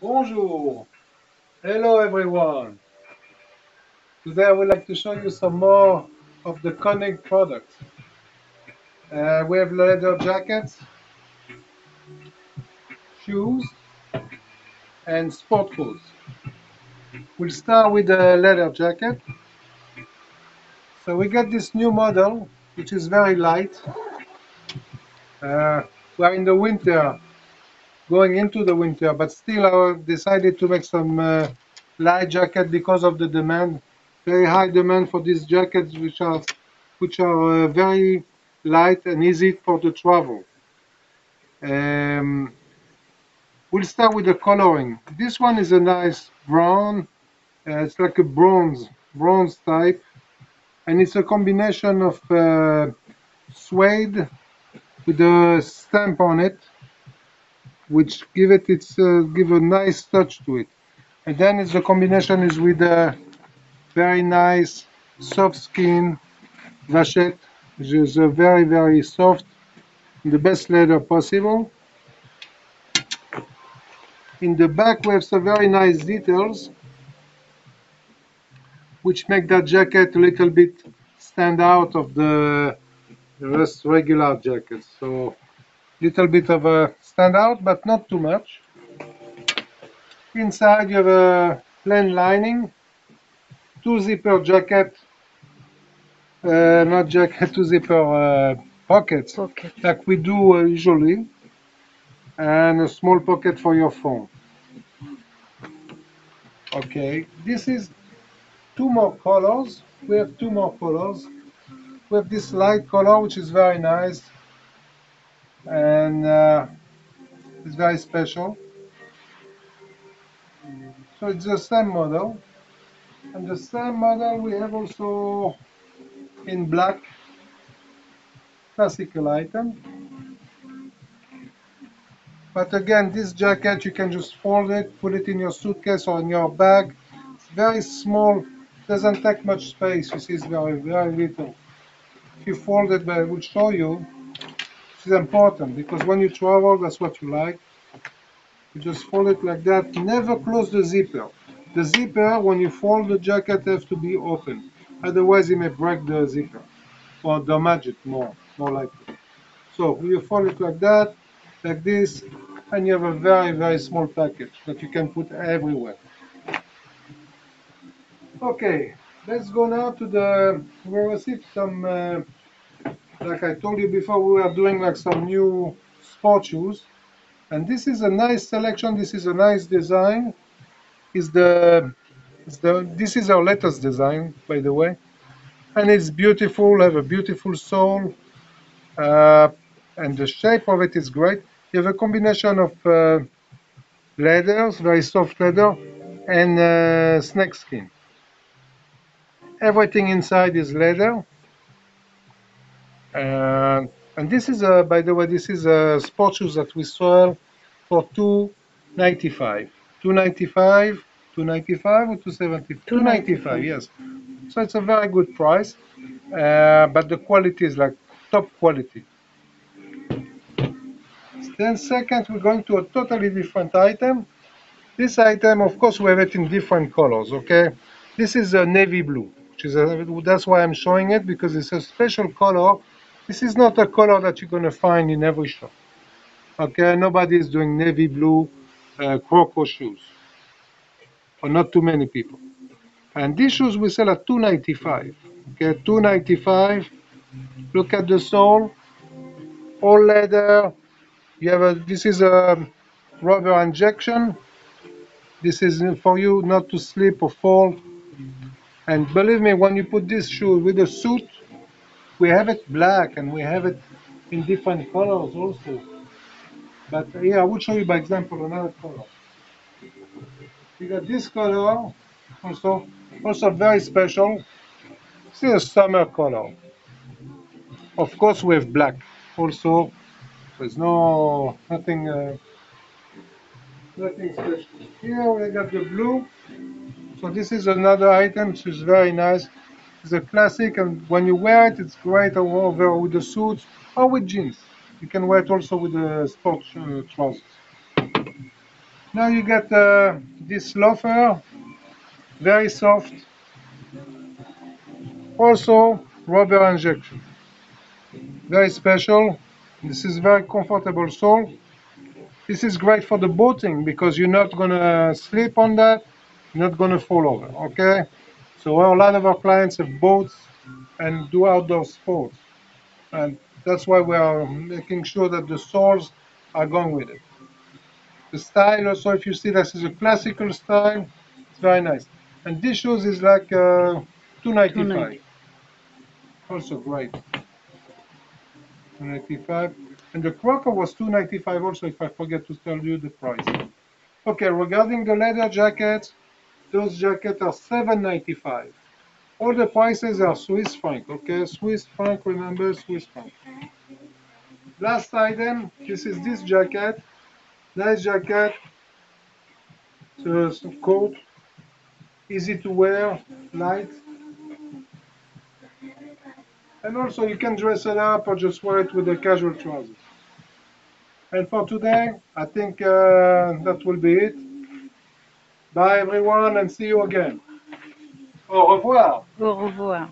Bonjour. Hello everyone. Today I would like to show you some more of the Konig products. Uh, we have leather jackets, shoes, and sport clothes. We'll start with the leather jacket. So we got this new model, which is very light. Uh, we're in the winter, going into the winter, but still I decided to make some uh, light jacket because of the demand. Very high demand for these jackets, which are which are uh, very light and easy for the travel. Um, we'll start with the coloring. This one is a nice brown. Uh, it's like a bronze, bronze type, and it's a combination of uh, suede with a stamp on it, which give it its uh, give a nice touch to it. And then it's the combination is with a very nice soft skin vachette, which is a very very soft, the best leather possible. In the back we have some very nice details, which make that jacket a little bit stand out of the rest regular jackets. So little bit of a standout, but not too much. Inside you have a plain lining, two zipper jacket, uh, not jacket, two zipper uh, pockets, Pocket. like we do uh, usually, and a small pocket for your phone. Okay, this is two more colors. We have two more colors. We have this light color, which is very nice, and uh, it's very special. So it's the same model. And the same model we have also in black, classical item. But again, this jacket, you can just fold it, put it in your suitcase or in your bag. It's very small, doesn't take much space. You see, it's very, very little. If you fold it, but I will show you. Is important because when you travel, that's what you like. You just fold it like that. Never close the zipper. The zipper, when you fold the jacket, have to be open. Otherwise, it may break the zipper or damage it more, more likely. So you fold it like that, like this, and you have a very, very small package that you can put everywhere. Okay, let's go now to the, we received some, uh, like I told you before, we are doing like some new sport shoes. And this is a nice selection, this is a nice design. Is the, is the, this is our latest design, by the way. And it's beautiful, have a beautiful sole. Uh, and the shape of it is great. You have a combination of uh, leathers, very soft leather, and uh, snake skin. Everything inside is leather. Uh, and this is a, by the way, this is a sports shoes that we sell for 295. 295, 295 or 275? 295, yes. So it's a very good price, uh, but the quality is like top quality. Then second, we're going to a totally different item. This item, of course, we have it in different colors, okay? This is a navy blue, which is a, that's why I'm showing it, because it's a special color. This is not a color that you're gonna find in every shop. Okay, nobody is doing navy blue uh, croco shoes, or not too many people. And these shoes we sell at 295. Okay, 295. Look at the sole, all leather. You have a. This is a rubber injection. This is for you not to slip or fall. And believe me, when you put this shoe with a suit, we have it black and we have it in different colors also. But here I will show you by example another color. You got this color, also, also very special. This is a summer color. Of course, we have black also. There's no nothing, uh, nothing special. Here we got the blue. So this is another item which is very nice. It's a classic, and when you wear it, it's great over with the suits or with jeans. You can wear it also with the sports uh, trousers. Now you get uh, this loafer, very soft. Also rubber injection, very special. This is very comfortable sole. This is great for the boating because you're not gonna slip on that, you're not gonna fall over, okay? So a lot of our clients have boats and do outdoor sports. And that's why we are making sure that the soles are going with it. The style also, if you see this is a classical style, it's very nice. And this shoes is like uh, 295. 290. Also great. 295. And the croco was 295 also, if I forget to tell you the price. Okay, regarding the leather jackets, those jackets are 795. All the prices are Swiss franc, okay? Swiss franc, remember, Swiss franc. Last item, this is this jacket. Nice jacket. A coat, easy to wear, light. And also you can dress it up or just wear it with a casual trousers. And for today, I think uh, that will be it. Bye everyone and see you again. Au revoir. Au revoir.